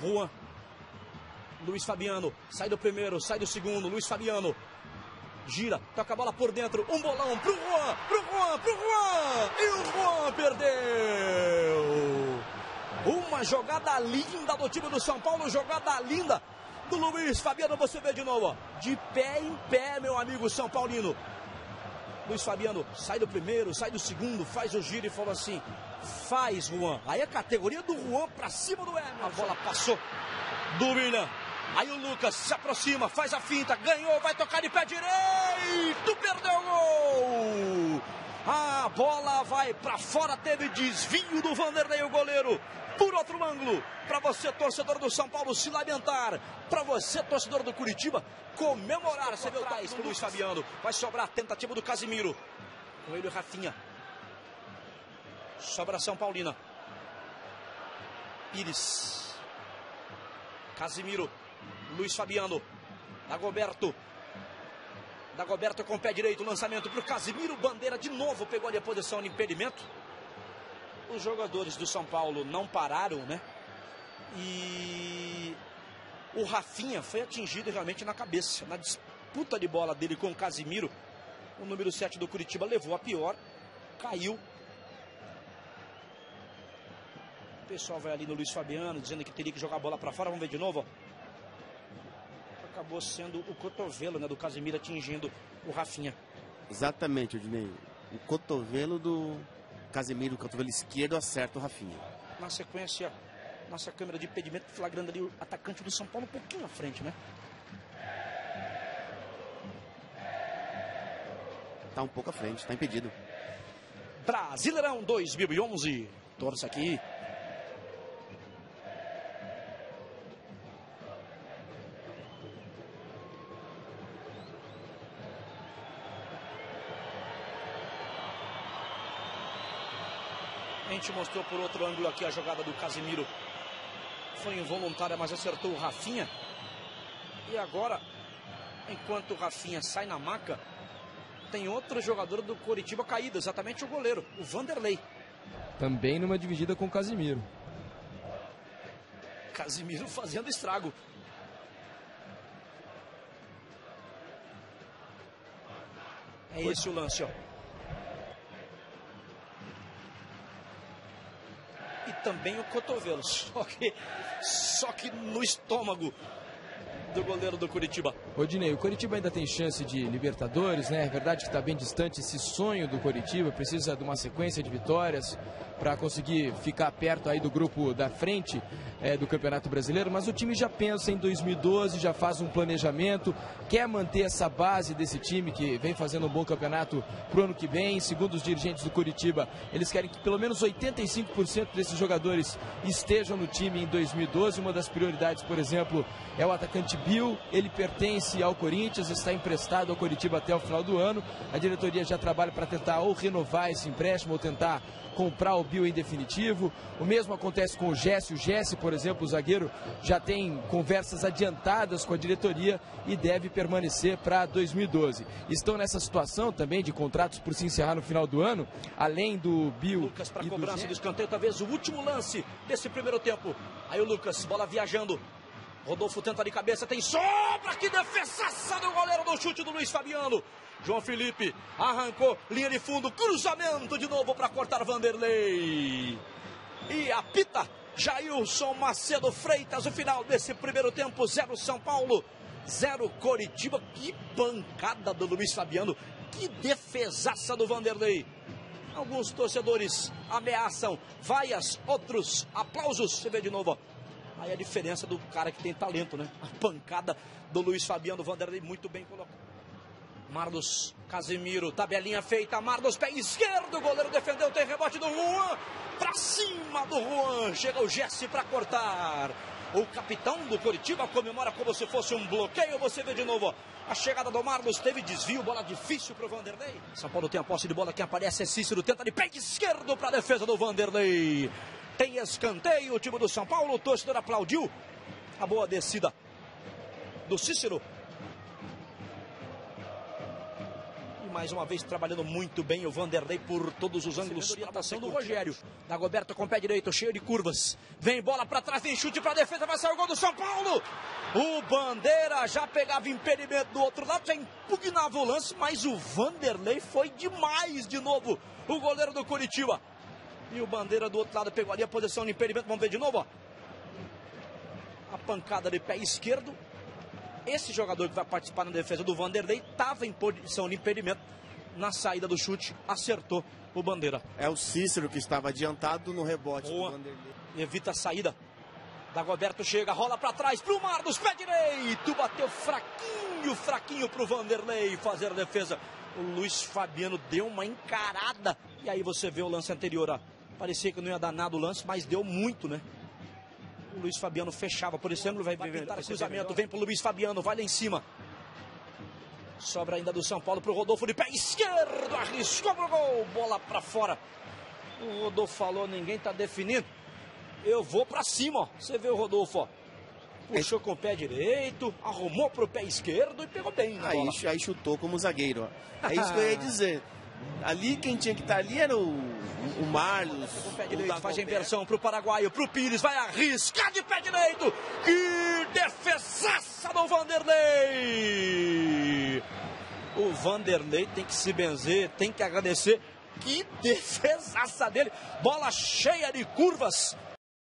Juan. Luiz Fabiano. Sai do primeiro, sai do segundo. Luiz Fabiano. Gira, toca a bola por dentro. Um bolão pro Juan, pro Juan, pro Juan. E o Juan perdeu. Uma jogada linda do time do São Paulo, jogada linda do Luiz Fabiano. Você vê de novo, ó. de pé em pé, meu amigo São Paulino. Luiz Fabiano sai do primeiro, sai do segundo, faz o giro e falou assim: faz, Juan. Aí a categoria do Juan pra cima do Emerson. A bola passou do William. Aí o Lucas se aproxima, faz a finta, ganhou, vai tocar de pé direito, perdeu o gol! A bola vai para fora, teve desvio do Vanderlei, o goleiro. Por outro ângulo, para você, torcedor do São Paulo, se lamentar. Para você, torcedor do Curitiba, comemorar. Você viu atrás pro Luiz Fabiano. Vai sobrar a tentativa do Casimiro. Com ele o Rafinha. Sobra São Paulina. Pires. Casimiro. Luiz Fabiano. Dagoberto. Dagoberto com o pé direito. Lançamento para o Casimiro. Bandeira de novo. Pegou ali a posição de impedimento. Os jogadores do São Paulo não pararam, né? E o Rafinha foi atingido realmente na cabeça. Na disputa de bola dele com o Casimiro. O número 7 do Curitiba levou a pior. Caiu. O pessoal vai ali no Luiz Fabiano dizendo que teria que jogar a bola para fora. Vamos ver de novo. Acabou sendo o cotovelo né, do Casimiro atingindo o Rafinha. Exatamente, Odinei. O cotovelo do Casemiro, o cotovelo esquerdo, acerta o Rafinha. Na sequência, nossa câmera de impedimento flagrando ali o atacante do São Paulo um pouquinho à frente, né? Tá um pouco à frente, tá impedido. Brasileirão 2011. Torça aqui. A gente mostrou por outro ângulo aqui a jogada do Casemiro. Foi involuntária, mas acertou o Rafinha. E agora, enquanto o Rafinha sai na maca, tem outro jogador do Coritiba caído, exatamente o goleiro, o Vanderlei. Também numa dividida com o Casimiro. Casimiro fazendo estrago. É esse o lance, ó. Também o cotovelo, só que, só que no estômago do goleiro do Curitiba. Odinei, o Curitiba ainda tem chance de Libertadores, né? É verdade que está bem distante esse sonho do Curitiba, precisa de uma sequência de vitórias para conseguir ficar perto aí do grupo da frente é, do Campeonato Brasileiro, mas o time já pensa em 2012, já faz um planejamento, quer manter essa base desse time que vem fazendo um bom campeonato para o ano que vem. Segundo os dirigentes do Curitiba, eles querem que pelo menos 85% desses jogadores estejam no time em 2012. Uma das prioridades, por exemplo, é o atacante Bill, ele pertence ao Corinthians, está emprestado ao Curitiba até o final do ano. A diretoria já trabalha para tentar ou renovar esse empréstimo ou tentar comprar o Bill em definitivo. O mesmo acontece com o Jesse. O Jesse, por exemplo, o zagueiro, já tem conversas adiantadas com a diretoria e deve permanecer para 2012. Estão nessa situação também de contratos por se encerrar no final do ano, além do Bill. Lucas para do cobrança do Jesse. escanteio, talvez o último lance desse primeiro tempo. Aí o Lucas, bola viajando. Rodolfo tenta de cabeça, tem sobra, que defesaça do goleiro do chute do Luiz Fabiano. João Felipe arrancou, linha de fundo, cruzamento de novo para cortar Vanderlei. E apita Jailson Macedo Freitas, o final desse primeiro tempo, zero São Paulo, zero Coritiba. Que pancada do Luiz Fabiano, que defesaça do Vanderlei. Alguns torcedores ameaçam vaias, outros aplausos. Você vê de novo, ó. Aí a diferença do cara que tem talento, né? A pancada do Luiz Fabiano Vanderlei muito bem colocado. Marlos Casemiro, tabelinha feita, Marlos pé esquerdo, o goleiro defendeu, tem rebote do Juan, pra cima do Juan, chega o Jesse pra cortar. O capitão do Curitiba comemora como se fosse um bloqueio, você vê de novo. A chegada do Marlos teve desvio, bola difícil pro Vanderlei. São Paulo tem a posse de bola, quem aparece é Cícero, tenta de pé esquerdo pra defesa do Vanderlei. Tem escanteio, o time do São Paulo, o torcedor aplaudiu. A boa descida do Cícero. E mais uma vez trabalhando muito bem o Vanderlei por todos os ângulos. Orientação do Rogério. Dagoberto com o pé direito, cheio de curvas. Vem bola para trás, vem chute para defesa, vai sair o gol do São Paulo. O Bandeira já pegava impedimento do outro lado, já impugnava o lance, mas o Vanderlei foi demais de novo. O goleiro do Curitiba. E o Bandeira do outro lado pegou ali a posição de impedimento. Vamos ver de novo, ó. A pancada de pé esquerdo esse jogador que vai participar na defesa do Vanderlei estava em posição de impedimento na saída do chute, acertou o Bandeira. É o Cícero que estava adiantado no rebote Boa. do Vanderlei. Evita a saída. Dagoberto chega, rola para trás pro Marlos, pé direito, bateu fraquinho, fraquinho pro Vanderlei fazer a defesa. O Luiz Fabiano deu uma encarada. E aí você vê o lance anterior, ó. Parecia que não ia dar nada o lance, mas deu muito, né? O Luiz Fabiano fechava, por exemplo, vai, vai pintar cruzamento, vem pro Luiz Fabiano, vai lá em cima. Sobra ainda do São Paulo pro Rodolfo de pé esquerdo, arriscou pro gol, bola para fora. O Rodolfo falou, ninguém tá definindo. Eu vou para cima, ó. Você vê o Rodolfo, ó. Puxou com o pé direito, arrumou pro pé esquerdo e pegou bem na Aí, bola. aí chutou como zagueiro. Ó. É isso que eu ia dizer. Ali quem tinha que estar ali era o, o Marlos. O pé o faz a inversão pro paraguaio, pro Pires, vai arriscar de pé direito. Que defesaça do Vanderlei! O Vanderlei tem que se benzer, tem que agradecer. Que defesaça dele! Bola cheia de curvas.